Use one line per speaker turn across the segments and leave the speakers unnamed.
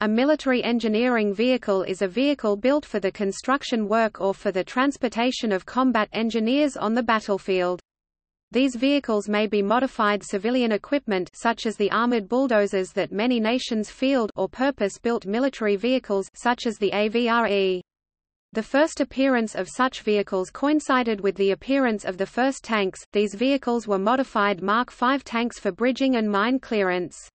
A military engineering vehicle is a vehicle built for the construction work or for the transportation of combat engineers on the battlefield. These vehicles may be modified civilian equipment such as the armored bulldozers that many nations field or purpose-built military vehicles such as the AVRE. The first appearance of such vehicles coincided with the appearance of the first tanks. These vehicles were modified Mark V tanks for bridging and mine clearance.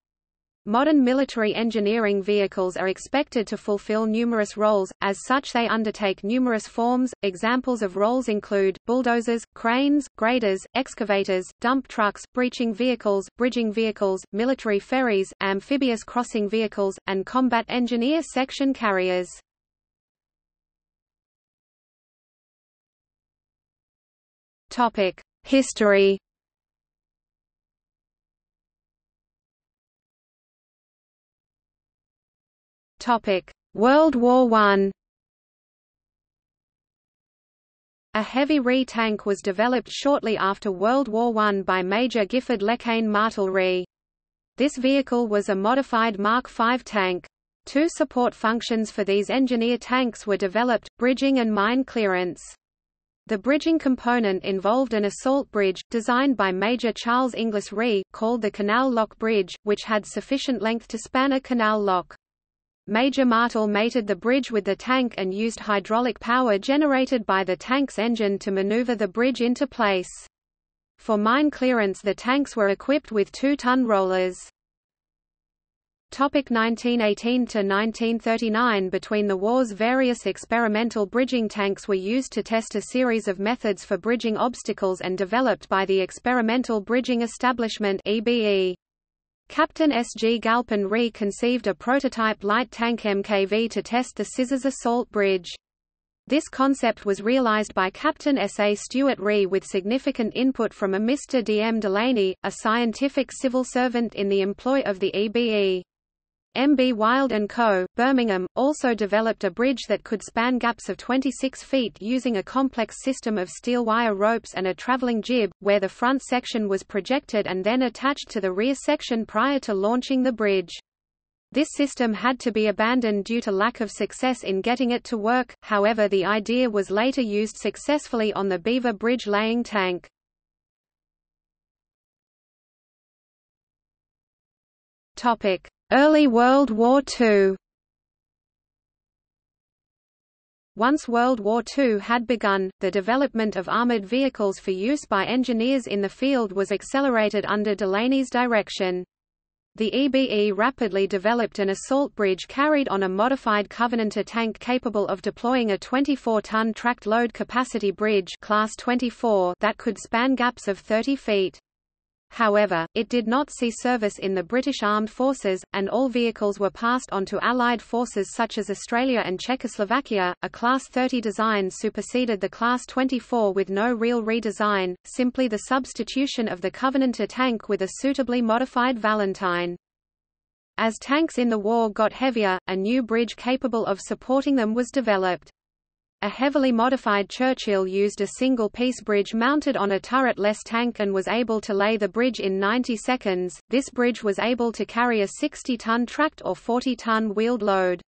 Modern military engineering vehicles are expected to fulfill numerous roles, as such they undertake numerous forms. Examples of roles include, bulldozers, cranes, graders, excavators, dump trucks, breaching vehicles, bridging vehicles, military ferries, amphibious crossing vehicles, and combat engineer section carriers. History World War I A heavy RE tank was developed shortly after World War I by Major Giffard Le Quesne Martel RE. This vehicle was a modified Mark V tank. Two support functions for these engineer tanks were developed, bridging and mine clearance. The bridging component involved an assault bridge, designed by Major Charles Inglis RE, called the Canal Lock Bridge, which had sufficient length to span a canal lock. Major Martel mated the bridge with the tank and used hydraulic power generated by the tank's engine to maneuver the bridge into place. For mine clearance the tanks were equipped with two-ton rollers. 1918–1939 Between the wars various experimental bridging tanks were used to test a series of methods for bridging obstacles and developed by the Experimental Bridging Establishment EBE. Captain S. G. Galpin RE conceived a prototype light tank MKV to test the Scissors Assault Bridge. This concept was realized by Captain S. A. Stewart RE with significant input from a Mr. D. M. Delaney, a scientific civil servant in the employ of the EBE. M. B. Wild & Co., Birmingham, also developed a bridge that could span gaps of 26 feet using a complex system of steel wire ropes and a traveling jib, where the front section was projected and then attached to the rear section prior to launching the bridge. This system had to be abandoned due to lack of success in getting it to work, however the idea was later used successfully on the Beaver Bridge laying tank. Topic. Early World War II Once World War II had begun, the development of armored vehicles for use by engineers in the field was accelerated under Delaney's direction. The EBE rapidly developed an assault bridge carried on a modified Covenanter tank capable of deploying a 24-ton tracked load capacity bridge class 24 that could span gaps of 30 feet. However, it did not see service in the British Armed Forces, and all vehicles were passed on to Allied forces such as Australia and Czechoslovakia. A Class 30 design superseded the Class 24 with no real redesign, simply the substitution of the Covenanter tank with a suitably modified Valentine. As tanks in the war got heavier, a new bridge capable of supporting them was developed. A heavily modified Churchill used a single-piece bridge mounted on a turret-less tank and was able to lay the bridge in 90 seconds. This bridge was able to carry a 60-ton tracked or 40-ton wheeled load.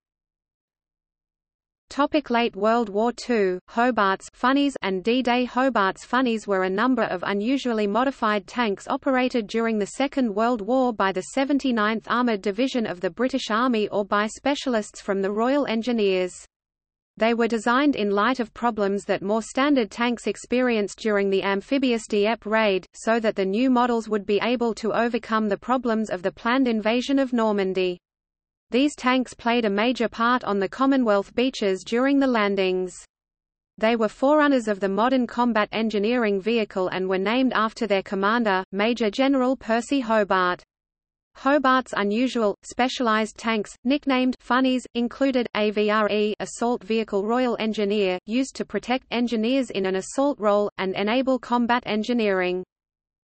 Topic Late World War II, Hobarts funnies and D-Day Hobarts funnies were a number of unusually modified tanks operated during the Second World War by the 79th Armoured Division of the British Army or by specialists from the Royal Engineers. They were designed in light of problems that more standard tanks experienced during the amphibious Dieppe raid, so that the new models would be able to overcome the problems of the planned invasion of Normandy. These tanks played a major part on the Commonwealth beaches during the landings. They were forerunners of the modern combat engineering vehicle and were named after their commander, Major General Percy Hobart. Hobart's unusual, specialized tanks, nicknamed funnies, included, AVRE Assault Vehicle Royal Engineer, used to protect engineers in an assault role, and enable combat engineering.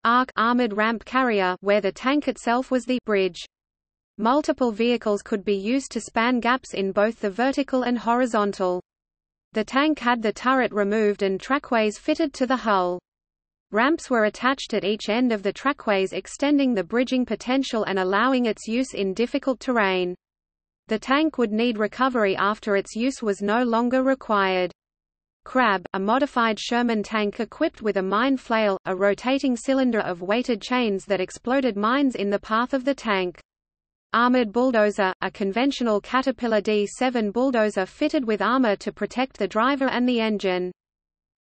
ARC Armored Ramp Carrier where the tank itself was the bridge. Multiple vehicles could be used to span gaps in both the vertical and horizontal. The tank had the turret removed and trackways fitted to the hull. Ramps were attached at each end of the trackways extending the bridging potential and allowing its use in difficult terrain. The tank would need recovery after its use was no longer required. Crab, a modified Sherman tank equipped with a mine flail, a rotating cylinder of weighted chains that exploded mines in the path of the tank. Armored bulldozer, a conventional Caterpillar D7 bulldozer fitted with armor to protect the driver and the engine.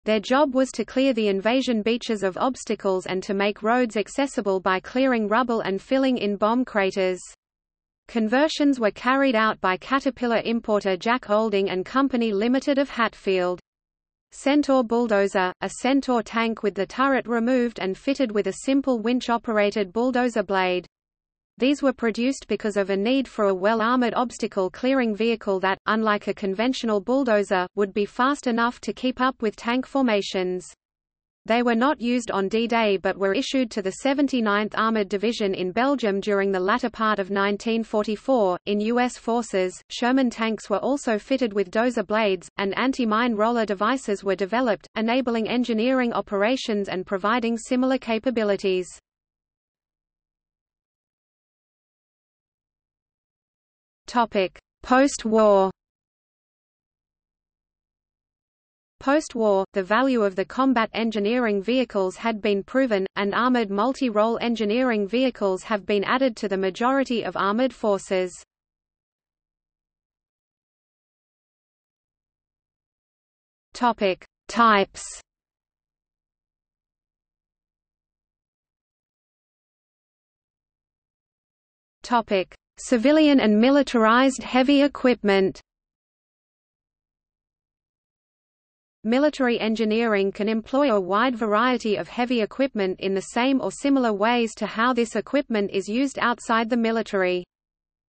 Their job was to clear the invasion beaches of obstacles and to make roads accessible by clearing rubble and filling in bomb craters. Conversions were carried out by Caterpillar importer Jack Olding and Company Limited of Hatfield. Centaur bulldozer, a Centaur tank with the turret removed and fitted with a simple winch-operated bulldozer blade. These were produced because of a need for a well-armored obstacle-clearing vehicle that, unlike a conventional bulldozer, would be fast enough to keep up with tank formations. They were not used on D-Day but were issued to the 79th Armored Division in Belgium during the latter part of 1944. In U.S. forces, Sherman tanks were also fitted with dozer blades, and anti-mine roller devices were developed, enabling engineering operations and providing similar capabilities. Post-war Post-war, the value of the combat engineering vehicles had been proven, and armored multi-role engineering vehicles have been added to the majority of armored forces. Topic: Types. Topic: Civilian and militarized heavy equipment. Military engineering can employ a wide variety of heavy equipment in the same or similar ways to how this equipment is used outside the military.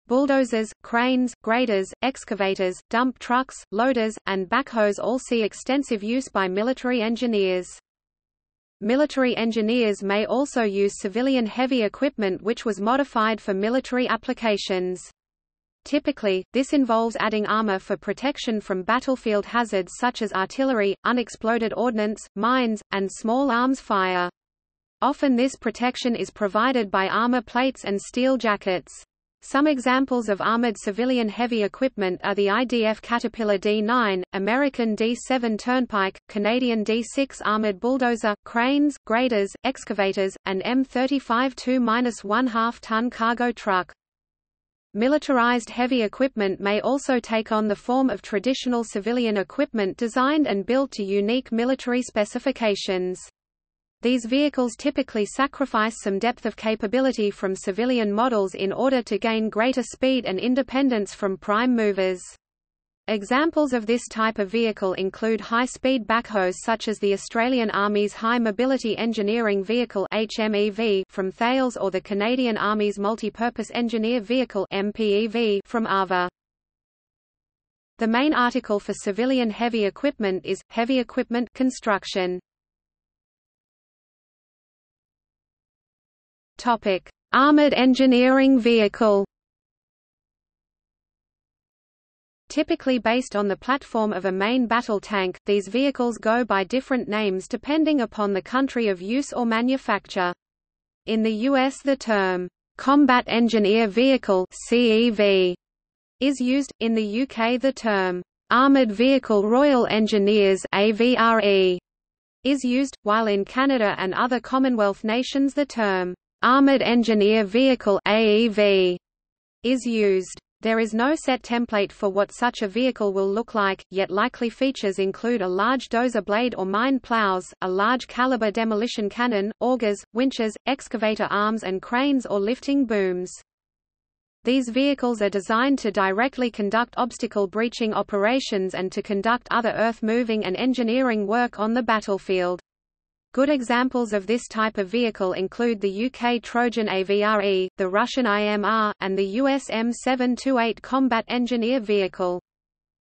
Bulldozers, cranes, graders, excavators, dump trucks, loaders, and backhoes all see extensive use by military engineers. Military engineers may also use civilian heavy equipment which was modified for military applications. Typically, this involves adding armor for protection from battlefield hazards such as artillery, unexploded ordnance, mines, and small arms fire. Often this protection is provided by armor plates and steel jackets. Some examples of armored civilian heavy equipment are the IDF Caterpillar D9, American D7 Turnpike, Canadian D6 armored bulldozer, cranes, graders, excavators, and M35 2-1/2 ton cargo truck. Militarized heavy equipment may also take on the form of traditional civilian equipment designed and built to unique military specifications. These vehicles typically sacrifice some depth of capability from civilian models in order to gain greater speed and independence from prime movers. Examples of this type of vehicle include high-speed backhoes such as the Australian Army's High Mobility Engineering Vehicle HMEV from Thales or the Canadian Army's Multi-Purpose Engineer Vehicle MPEV from AVA. The main article for civilian heavy equipment is, heavy equipment construction. Armored engineering vehicle Typically based on the platform of a main battle tank, these vehicles go by different names depending upon the country of use or manufacture. In the U.S. the term, "'Combat Engineer Vehicle' CEV, is used, in the UK the term, "'Armoured Vehicle Royal Engineers' AVRE, is used, while in Canada and other Commonwealth nations the term, "'Armoured Engineer Vehicle' AEV, is used. There is no set template for what such a vehicle will look like, yet likely features include a large dozer blade or mine plows, a large caliber demolition cannon, augers, winches, excavator arms and cranes or lifting booms. These vehicles are designed to directly conduct obstacle breaching operations and to conduct other earth-moving and engineering work on the battlefield. Good examples of this type of vehicle include the UK Trojan AVRE, the Russian IMR, and the US M728 combat engineer vehicle.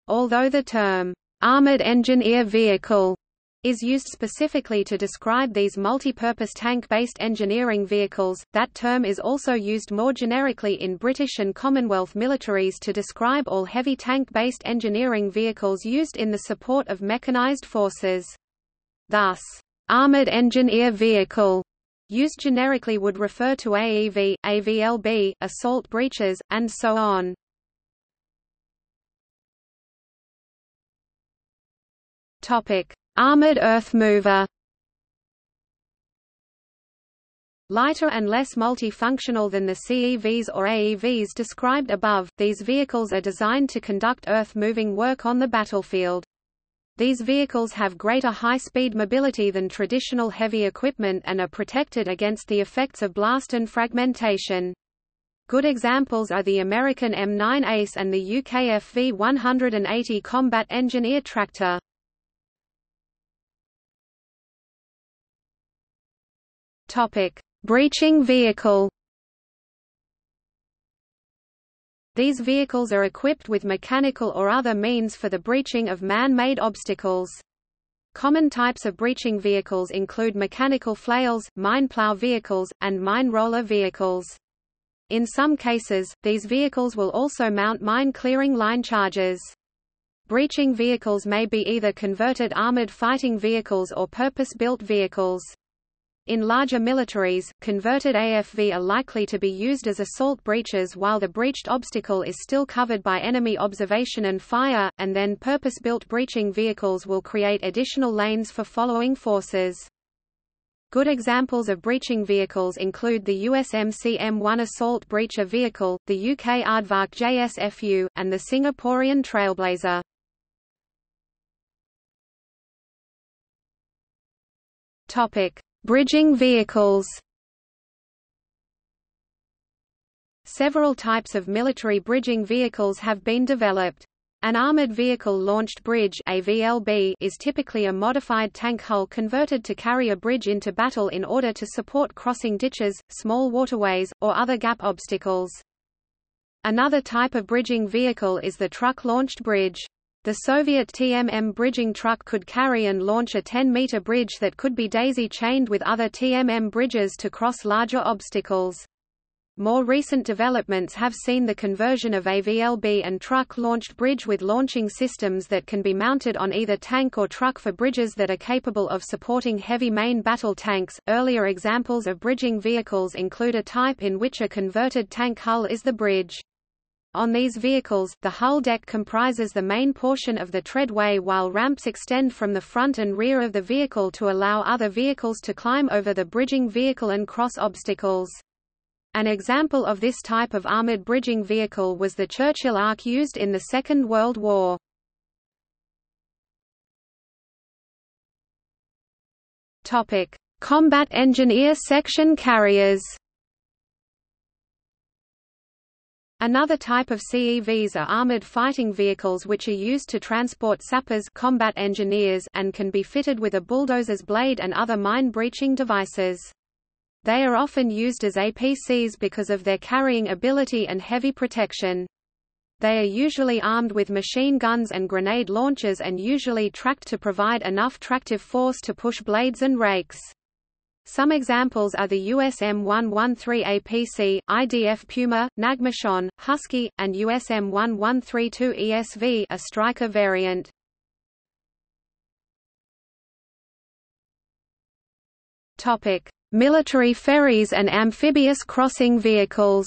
Although the term, "'armored engineer vehicle' is used specifically to describe these multi-purpose tank-based engineering vehicles, that term is also used more generically in British and Commonwealth militaries to describe all heavy tank-based engineering vehicles used in the support of mechanised forces. Thus, Armored Engineer Vehicle used generically would refer to AEV, AVLB, assault breaches, and so on. Topic: Armored Earth Mover. Lighter and less multifunctional than the CEVs or AEVs described above, these vehicles are designed to conduct earth-moving work on the battlefield. These vehicles have greater high-speed mobility than traditional heavy equipment and are protected against the effects of blast and fragmentation. Good examples are the American M9 Ace and the UK FV-180 combat engineer tractor. Topic: Breaching vehicle These vehicles are equipped with mechanical or other means for the breaching of man-made obstacles. Common types of breaching vehicles include mechanical flails, mine plow vehicles, and mine roller vehicles. In some cases, these vehicles will also mount mine-clearing line charges. Breaching vehicles may be either converted armored fighting vehicles or purpose-built vehicles. In larger militaries, converted AFV are likely to be used as assault breaches while the breached obstacle is still covered by enemy observation and fire, and then purpose-built breaching vehicles will create additional lanes for following forces. Good examples of breaching vehicles include the USMC M1 assault breacher vehicle, the UK Aardvark JSFU, and the Singaporean Trailblazer. Topic: Bridging vehicles Several types of military bridging vehicles have been developed. An Armored Vehicle Launched Bridge AVLB is typically a modified tank hull converted to carry a bridge into battle in order to support crossing ditches, small waterways, or other gap obstacles. Another type of bridging vehicle is the truck-launched bridge. The Soviet TMM bridging truck could carry and launch a 10-meter bridge that could be daisy-chained with other TMM bridges to cross larger obstacles. More recent developments have seen the conversion of AVLB and truck-launched bridge with launching systems that can be mounted on either tank or truck for bridges that are capable of supporting heavy main battle tanks. Earlier examples of bridging vehicles include a type in which a converted tank hull is the bridge. On these vehicles, the hull deck comprises the main portion of the treadway while ramps extend from the front and rear of the vehicle to allow other vehicles to climb over the bridging vehicle and cross obstacles. An example of this type of armored bridging vehicle was the Churchill Ark used in the Second World War. Combat engineer section carriers Another type of CEVs are armored fighting vehicles which are used to transport sappers combat engineers and can be fitted with a bulldozer's blade and other mine-breaching devices. They are often used as APCs because of their carrying ability and heavy protection. They are usually armed with machine guns and grenade launchers and usually tracked to provide enough tractive force to push blades and rakes. Some examples are the USM 113 APC, IDF Puma, Nagmashon, Husky, and USM 1132 ESV a Stryker variant. Topic: Military ferries and amphibious crossing vehicles.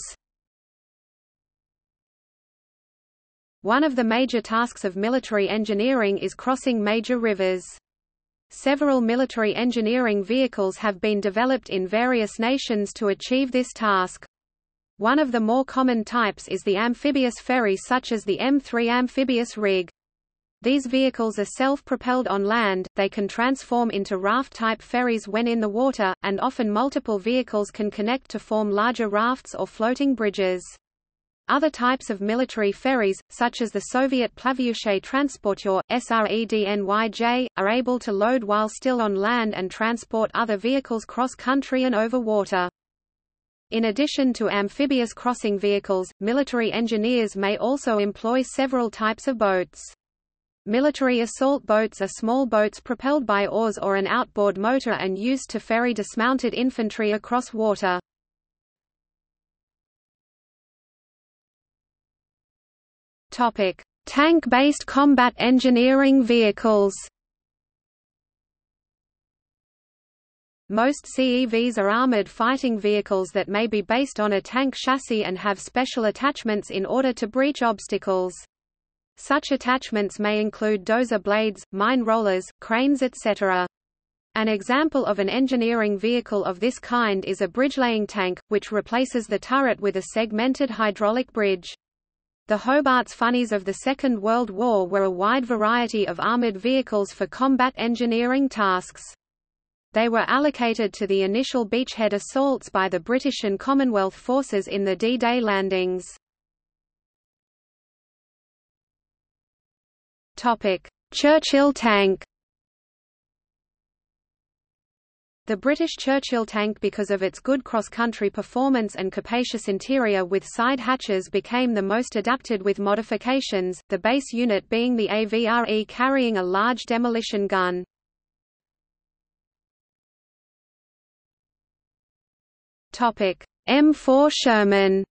One of the major tasks of military engineering is crossing major rivers. Several military engineering vehicles have been developed in various nations to achieve this task. One of the more common types is the amphibious ferry such as the M3 amphibious rig. These vehicles are self-propelled on land, they can transform into raft-type ferries when in the water, and often multiple vehicles can connect to form larger rafts or floating bridges. Other types of military ferries, such as the Soviet Plavyushay Transporteur, SREDNYJ, are able to load while still on land and transport other vehicles cross-country and over water. In addition to amphibious crossing vehicles, military engineers may also employ several types of boats. Military assault boats are small boats propelled by oars or an outboard motor and used to ferry dismounted infantry across water. Tank-based combat engineering vehicles. Most CEVs are armored fighting vehicles that may be based on a tank chassis and have special attachments in order to breach obstacles. Such attachments may include dozer blades, mine rollers, cranes etc. An example of an engineering vehicle of this kind is a bridge-laying tank, which replaces the turret with a segmented hydraulic bridge. The Hobart's funnies of the Second World War were a wide variety of armored vehicles for combat engineering tasks. They were allocated to the initial beachhead assaults by the British and Commonwealth forces in the D-Day landings. Churchill tank The British Churchill tank because of its good cross-country performance and capacious interior with side hatches became the most adapted with modifications, the base unit being the AVRE carrying a large demolition gun. M4 Sherman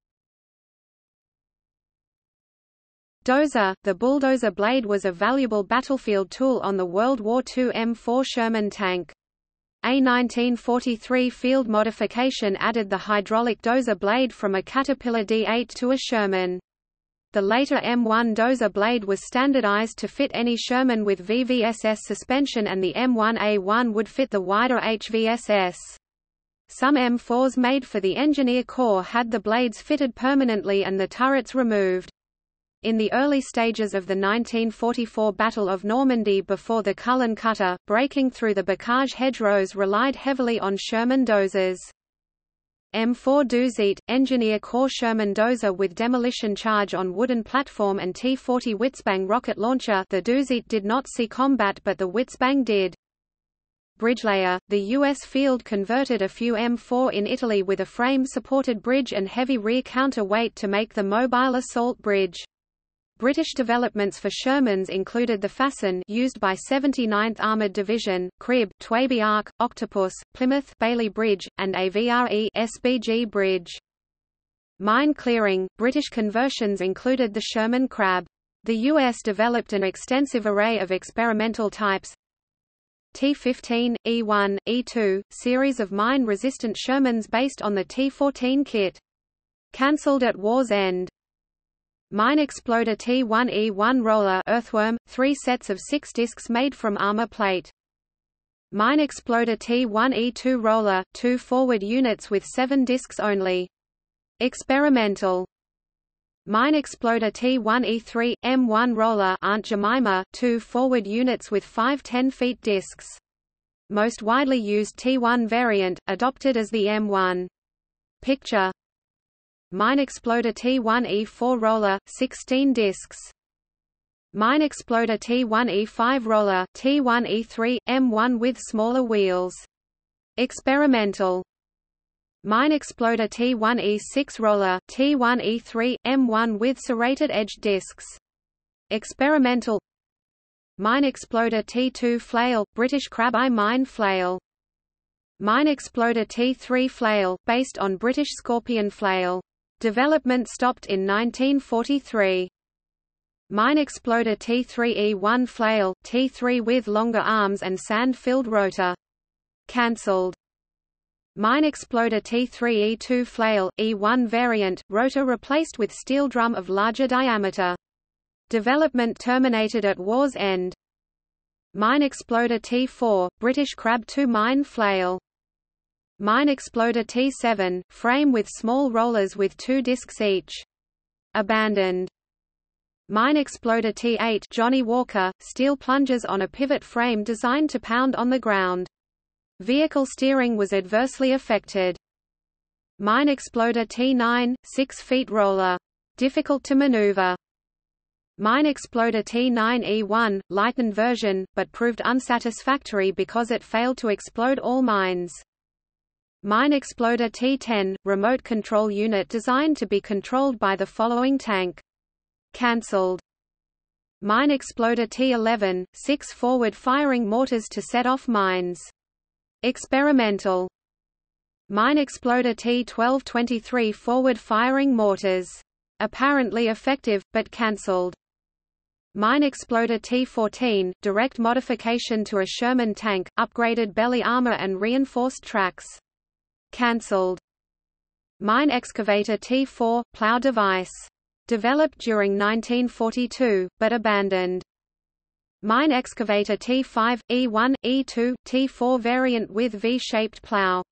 Dozer, the bulldozer blade was a valuable battlefield tool on the World War II M4 Sherman tank. A 1943 field modification added the hydraulic dozer blade from a Caterpillar D8 to a Sherman. The later M1 dozer blade was standardized to fit any Sherman with VVSS suspension and the M1A1 would fit the wider HVSS. Some M4s made for the Engineer Corps had the blades fitted permanently and the turrets removed. In the early stages of the 1944 Battle of Normandy before the Culin Cutter, breaking through the bocage hedgerows relied heavily on Sherman dozers. M4 Doozit, Engineer Corps Sherman dozer with demolition charge on wooden platform and T-40 Whizbang rocket launcher the Doozit did not see combat but the Whizbang did. Bridgelayer, the U.S. field converted a few M4 in Italy with a frame-supported bridge and heavy rear counterweight to make the mobile assault bridge. British developments for Shermans included the Fasan used by 79th Armoured Division, Crib, Twaby Ark, Octopus, Plymouth Bailey Bridge, and AVRE SBG Bridge. Mine clearing, British conversions included the Sherman Crab. The U.S. developed an extensive array of experimental types, T-15, E-1, E-2, series of mine-resistant Shermans based on the T-14 kit. Cancelled at war's end. Mine Exploder T1E1 roller earthworm, three sets of six discs made from armor plate. Mine Exploder T1E2 roller, two forward units with seven discs only. Experimental. Mine Exploder T1E3, M1 roller Aunt Jemima, two forward units with five 10 feet discs. Most widely used T1 variant, adopted as the M1. Picture Mine Exploder T1E4 roller, 16 discs. Mine Exploder T1E5 roller, T1E3, M1 with smaller wheels. Experimental. Mine Exploder T1E6 roller, T1E3, M1 with serrated edge discs. Experimental. Mine Exploder T2 flail, British Crab I Mine flail. Mine Exploder T3 flail, based on British Scorpion flail. Development stopped in 1943. Mine Exploder T3E1 flail, T3 with longer arms and sand-filled rotor. Cancelled. Mine Exploder T3E2 flail, E1 variant, rotor replaced with steel drum of larger diameter. Development terminated at war's end. Mine Exploder T4, British Crab 2 mine flail. Mine Exploder T7, frame with small rollers with two discs each. Abandoned. Mine Exploder T8 Johnny Walker, steel plungers on a pivot frame designed to pound on the ground. Vehicle steering was adversely affected. Mine Exploder T9, 6 feet roller. Difficult to maneuver. Mine Exploder T9E1, lightened version, but proved unsatisfactory because it failed to explode all mines. Mine Exploder T-10, remote control unit designed to be controlled by the following tank. Cancelled. Mine Exploder T-11, six forward-firing mortars to set off mines. Experimental. Mine Exploder T-1223 forward-firing mortars. Apparently effective, but cancelled. Mine Exploder T-14, direct modification to a Sherman tank, upgraded belly armor and reinforced tracks. Cancelled. Mine excavator T4, plow device. Developed during 1942, but abandoned. Mine excavator T5, E1, E2, T4 variant with V-shaped plow.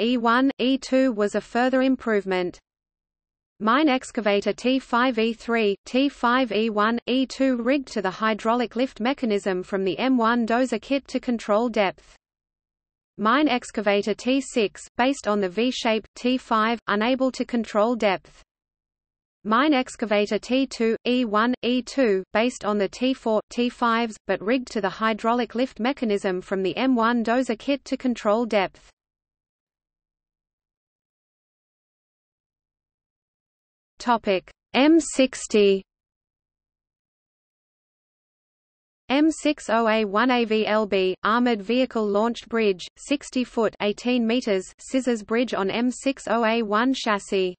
E1, E2 was a further improvement. Mine excavator T5E3, T5E1, E2 rigged to the hydraulic lift mechanism from the M1 dozer kit to control depth. Mine excavator T6, based on the V-shape, T5, unable to control depth. Mine excavator T2, E1, E2, based on the T4, T5s, but rigged to the hydraulic lift mechanism from the M1 dozer kit to control depth. Topic M60 M60A1AVLB, Armored Vehicle Launched Bridge, 60 foot 18 meters scissors bridge on M60A1 chassis.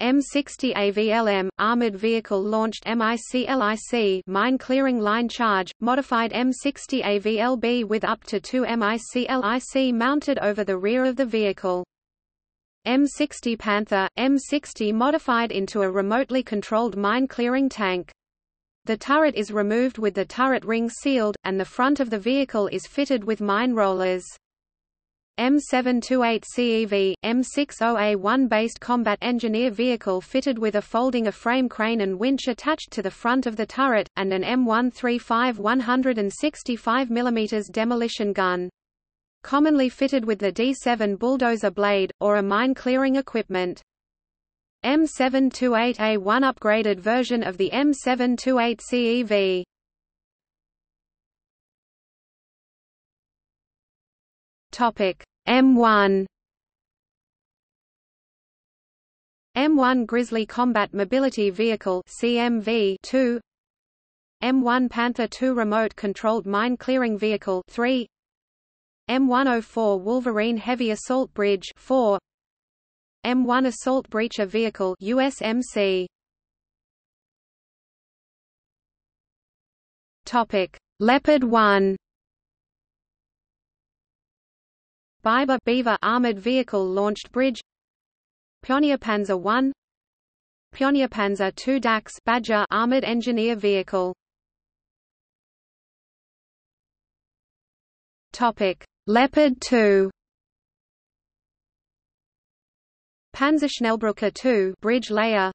M60AVLM, Armored Vehicle Launched MICLIC Mine Clearing Line Charge, modified M60AVLB with up to two MICLIC mounted over the rear of the vehicle. M60 Panther, M60 modified into a remotely controlled mine-clearing tank. The turret is removed with the turret ring sealed, and the front of the vehicle is fitted with mine rollers. M728CEV, M60A1 based combat engineer vehicle fitted with a folding A-frame crane and winch attached to the front of the turret, and an M135 165 mm demolition gun. Commonly fitted with the D7 bulldozer blade, or a mine-clearing equipment. M728A1 upgraded version of the M728CEV. Topic M1 M1 Grizzly Combat Mobility Vehicle CMV 2 M1 Panther II Remote Controlled Mine Clearing Vehicle 3 M104 Wolverine Heavy Assault Bridge 4 M1 Assault Breacher Vehicle USMC Topic. Leopard 1 Biber Beaver armored vehicle launched bridge. Pionierpanzer 1 Pionierpanzer 2 Dachs Badger armored engineer vehicle. Topic. Leopard 2 Panzerschnellbrücke 2 bridge layer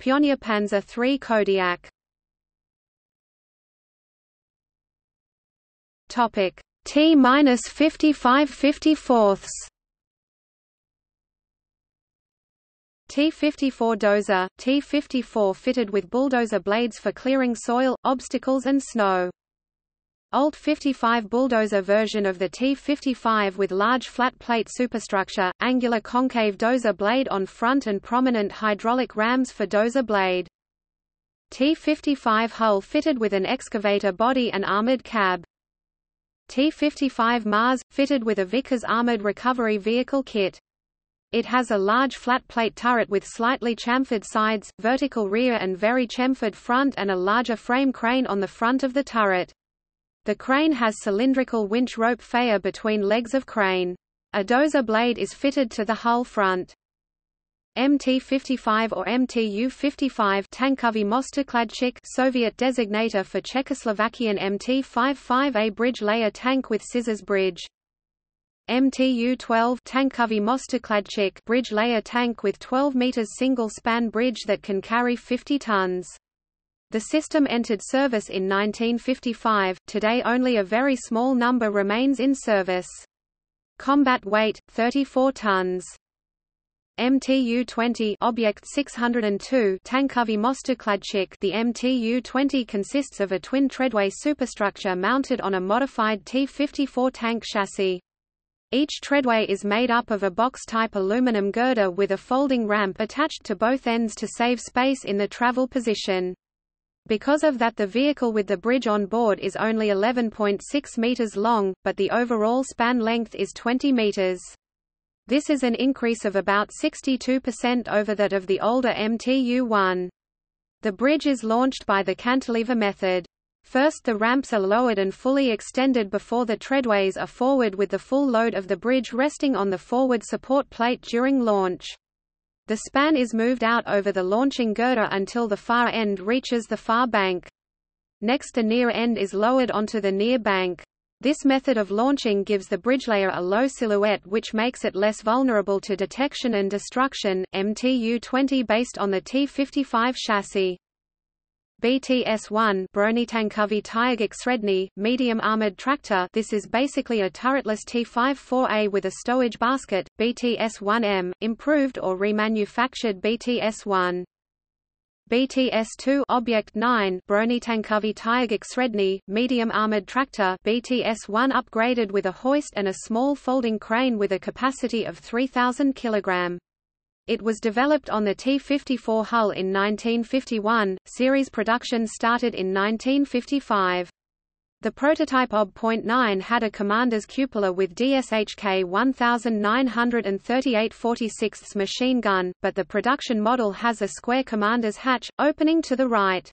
Pionierpanzer 3 Kodiak Topic T minus 55 54ths. T-54 dozer, T-54 fitted with bulldozer blades for clearing soil, obstacles and snow. Old 55 bulldozer version of the T-55 with large flat plate superstructure, angular concave dozer blade on front and prominent hydraulic rams for dozer blade. T-55 hull fitted with an excavator body and armored cab. T-55 Mars, fitted with a Vickers Armored Recovery Vehicle kit. It has a large flat-plate turret with slightly chamfered sides, vertical rear and very chamfered front and a larger frame crane on the front of the turret. The crane has cylindrical winch rope fair between legs of crane. A dozer blade is fitted to the hull front. MT-55 or MTU-55 Tankový mostokladchik Soviet designator for Czechoslovakian MT-55A bridge layer tank with scissors bridge. MTU-12 Tankový mostokladchik bridge layer tank with 12 meters single-span bridge that can carry 50 tons. The system entered service in 1955, today only a very small number remains in service. Combat weight, 34 tons. MTU-20 Object 602 Tankový mostokladchik The MTU-20 consists of a twin treadway superstructure mounted on a modified T-54 tank chassis. Each treadway is made up of a box-type aluminum girder with a folding ramp attached to both ends to save space in the travel position. Because of that the vehicle with the bridge on board is only 11.6 meters long, but the overall span length is 20 meters. This is an increase of about 62% over that of the older MTU-1. The bridge is launched by the cantilever method. First the ramps are lowered and fully extended before the treadways are forward with the full load of the bridge resting on the forward support plate during launch. The span is moved out over the launching girder until the far end reaches the far bank. Next the near end is lowered onto the near bank. This method of launching gives the bridge layer a low silhouette which makes it less vulnerable to detection and destruction. MTU-20 based on the T-55 chassis. BTS-1 Bronetankové Tyagok Sredny, medium armored tractor This is basically a turretless T-54A with a stowage basket, BTS-1M, improved or remanufactured BTS-1. BTS-2 Object 9 Bronetankové Tyagok Sredny, medium armored tractor BTS-1 upgraded with a hoist and a small folding crane with a capacity of 3,000 kg. It was developed on the T-54 hull in 1951, series production started in 1955. The prototype OB.9 had a commander's cupola with DSHK 1938 46 machine gun, but the production model has a square commander's hatch, opening to the right.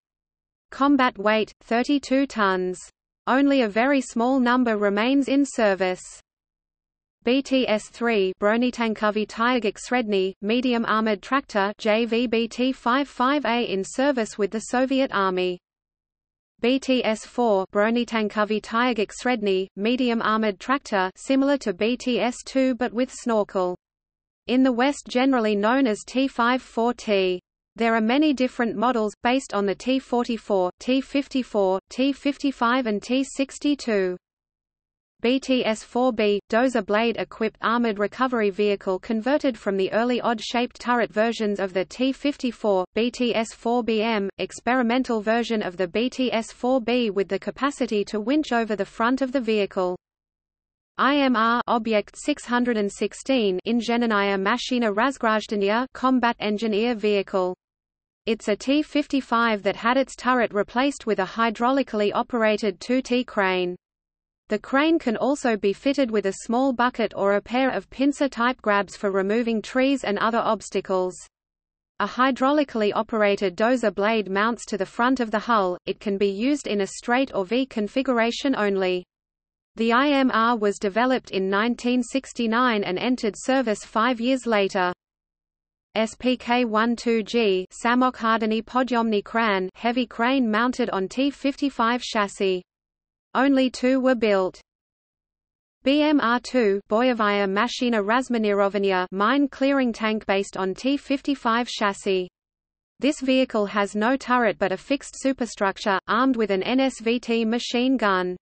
Combat weight, 32 tons. Only a very small number remains in service. BTS-3 Bronetankové Tyagok Sredny, medium armored tractor JVBT-55A in service with the Soviet Army. BTS-4 Bronetankové Tyagok Sredny, medium armored tractor similar to BTS-2 but with snorkel. In the West generally known as T-54T. There are many different models, based on the T-44, T-54, T-55 and T-62. BTS-4B, dozer blade-equipped armored recovery vehicle converted from the early odd-shaped turret versions of the T-54, BTS-4BM, experimental version of the BTS-4B with the capacity to winch over the front of the vehicle. IMR Object 616 Inženýrná mašina razgraždění combat engineer vehicle. It's a T-55 that had its turret replaced with a hydraulically operated 2T crane. The crane can also be fitted with a small bucket or a pair of pincer-type grabs for removing trees and other obstacles. A hydraulically operated dozer blade mounts to the front of the hull, it can be used in a straight or V configuration only. The IMR was developed in 1969 and entered service five years later. SPK-12G Samochardany Podyomny Kran heavy crane mounted on T-55 chassis. Only two were built. BMR-2 Boyovaya Mashina Razminirovania mine clearing tank based on T-55 chassis. This vehicle has no turret but a fixed superstructure, armed with an NSVT machine gun.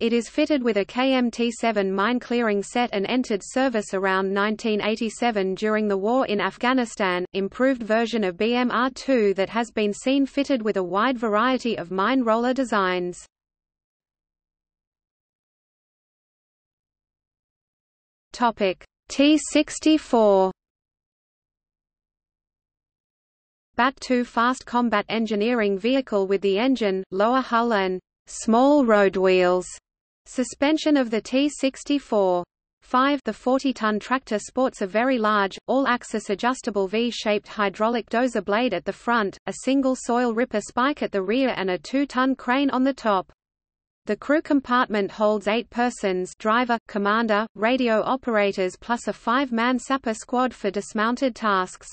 It is fitted with a KMT-7 mine clearing set and entered service around 1987 during the war in Afghanistan. Improved version of BMR-2 that has been seen fitted with a wide variety of mine roller designs. Topic T64 BAT-2 fast combat engineering vehicle with the engine, lower hull and small road wheels. Suspension of the T-64. 5 The 40-ton tractor sports a very large, all-axis adjustable V-shaped hydraulic dozer blade at the front, a single soil ripper spike at the rear and a 2-ton crane on the top. The crew compartment holds eight persons driver, commander, radio operators plus a five-man sapper squad for dismounted tasks.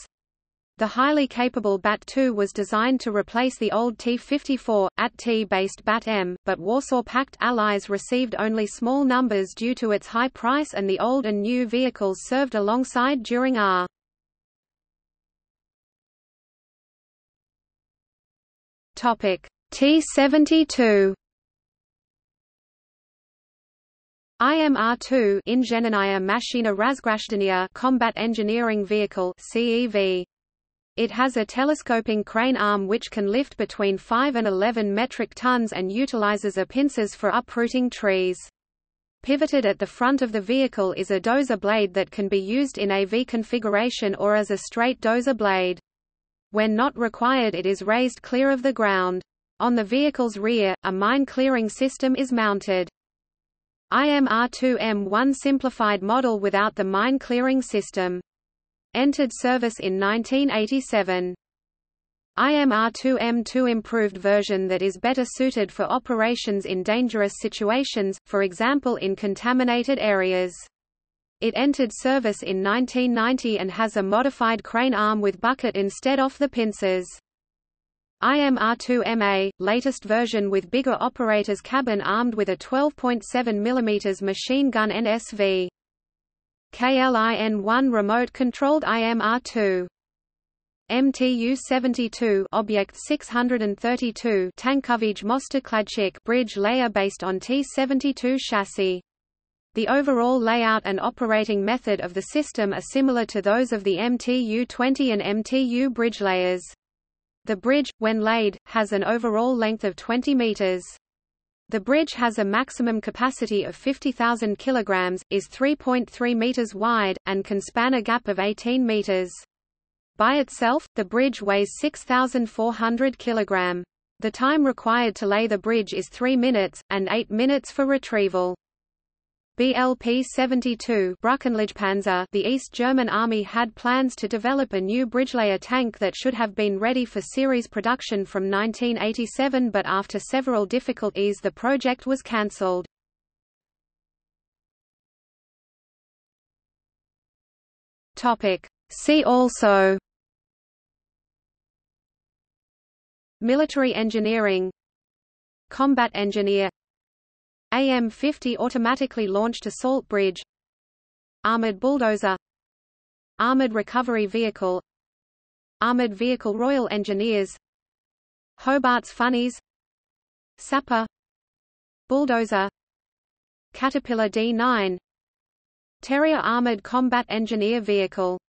The highly capable BAT-2 was designed to replace the old T-54, AT-T-based BAT-M, but Warsaw Pact allies received only small numbers due to its high price and the old and new vehicles served alongside during R. T-72 IMR-2 Inženýrná mašina razgraždění combat engineering vehicle CEV. It has a telescoping crane arm which can lift between 5 and 11 metric tons and utilizes a pincers for uprooting trees. Pivoted at the front of the vehicle is a dozer blade that can be used in a V configuration or as a straight dozer blade. When not required it is raised clear of the ground. On the vehicle's rear, a mine clearing system is mounted. IMR-2M1 simplified model without the mine clearing system. Entered service in 1987. IMR-2M2 improved version that is better suited for operations in dangerous situations, for example in contaminated areas. It entered service in 1990 and has a modified crane arm with bucket instead of the pincers. IMR-2MA, latest version with bigger operator's cabin armed with a 12.7 mm machine gun NSV. KLIN-1 remote-controlled IMR-2. MTU-72 Object 632 Tanković Mostokladchik bridge layer based on T-72 chassis. The overall layout and operating method of the system are similar to those of the MTU-20 and MTU bridge layers. The bridge, when laid, has an overall length of 20 meters. The bridge has a maximum capacity of 50,000 kilograms, is 3.3 meters wide, and can span a gap of 18 meters. By itself, the bridge weighs 6,400 kilogram. The time required to lay the bridge is 3 minutes, and 8 minutes for retrieval. BLP-72 the East German Army had plans to develop a new bridgelayer tank that should have been ready for series production from 1987 but after several difficulties the project was cancelled. See also Military engineering Combat engineer AM-50 automatically launched assault bridge. Armored bulldozer. Armored recovery vehicle. Armored vehicle Royal Engineers. Hobart's Funnies. Sapper. Bulldozer. Caterpillar D9 Terrier Armored Combat Engineer Vehicle